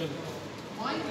चलो